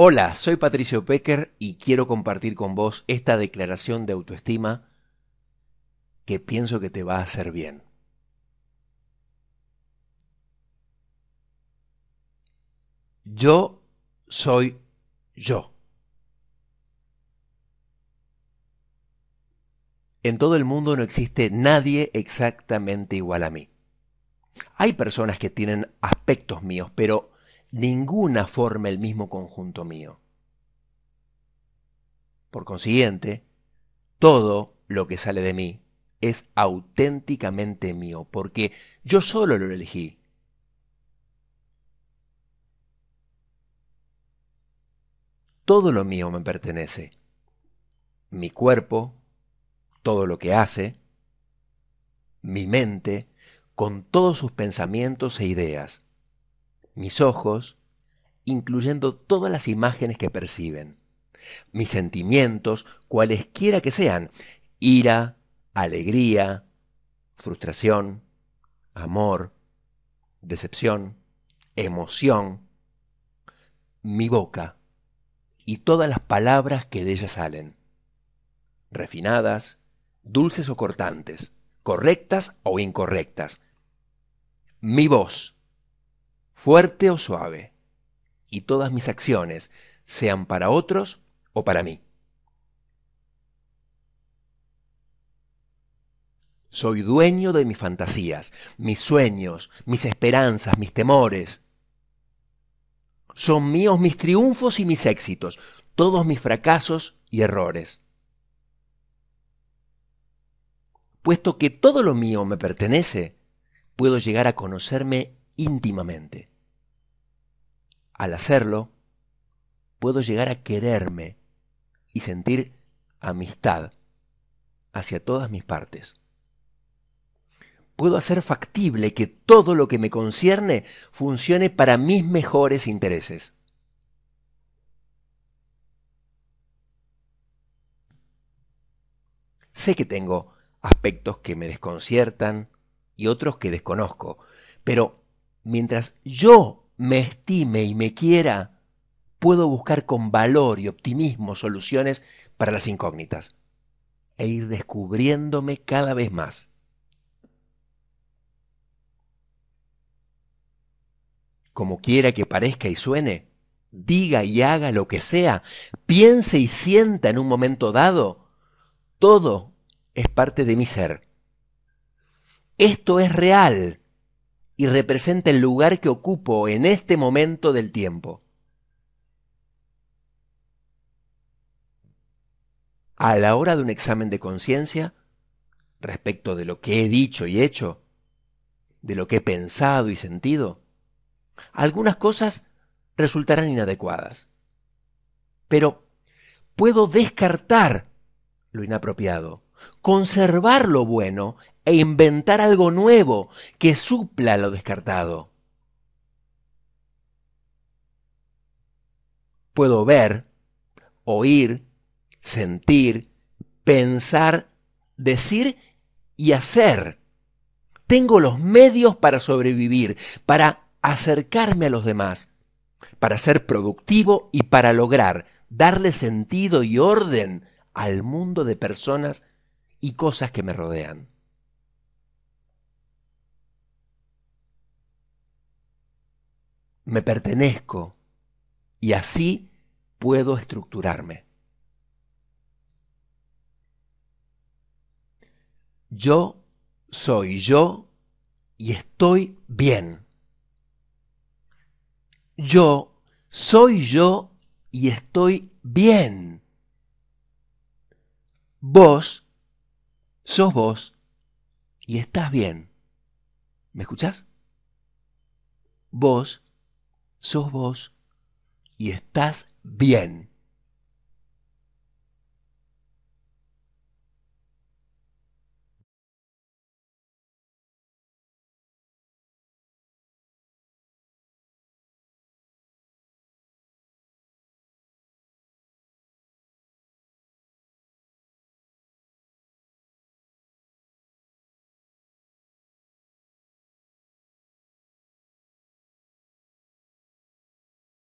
Hola, soy Patricio Pecker y quiero compartir con vos esta declaración de autoestima que pienso que te va a hacer bien. Yo soy yo. En todo el mundo no existe nadie exactamente igual a mí. Hay personas que tienen aspectos míos, pero ninguna forma el mismo conjunto mío. Por consiguiente, todo lo que sale de mí es auténticamente mío, porque yo solo lo elegí. Todo lo mío me pertenece. Mi cuerpo, todo lo que hace, mi mente, con todos sus pensamientos e ideas, mis ojos, incluyendo todas las imágenes que perciben, mis sentimientos, cualesquiera que sean, ira, alegría, frustración, amor, decepción, emoción, mi boca y todas las palabras que de ella salen, refinadas, dulces o cortantes, correctas o incorrectas, mi voz, fuerte o suave, y todas mis acciones, sean para otros o para mí. Soy dueño de mis fantasías, mis sueños, mis esperanzas, mis temores. Son míos mis triunfos y mis éxitos, todos mis fracasos y errores. Puesto que todo lo mío me pertenece, puedo llegar a conocerme íntimamente. Al hacerlo, puedo llegar a quererme y sentir amistad hacia todas mis partes. Puedo hacer factible que todo lo que me concierne funcione para mis mejores intereses. Sé que tengo aspectos que me desconciertan y otros que desconozco, pero mientras yo me estime y me quiera, puedo buscar con valor y optimismo soluciones para las incógnitas e ir descubriéndome cada vez más. Como quiera que parezca y suene, diga y haga lo que sea, piense y sienta en un momento dado, todo es parte de mi ser. Esto es real y representa el lugar que ocupo en este momento del tiempo. A la hora de un examen de conciencia, respecto de lo que he dicho y hecho, de lo que he pensado y sentido, algunas cosas resultarán inadecuadas. Pero puedo descartar lo inapropiado, conservar lo bueno e inventar algo nuevo que supla lo descartado. Puedo ver, oír, sentir, pensar, decir y hacer. Tengo los medios para sobrevivir, para acercarme a los demás, para ser productivo y para lograr darle sentido y orden al mundo de personas y cosas que me rodean. Me pertenezco y así puedo estructurarme. Yo soy yo y estoy bien. Yo soy yo y estoy bien. Vos sos vos y estás bien. ¿Me escuchás? Vos sos vos y estás bien.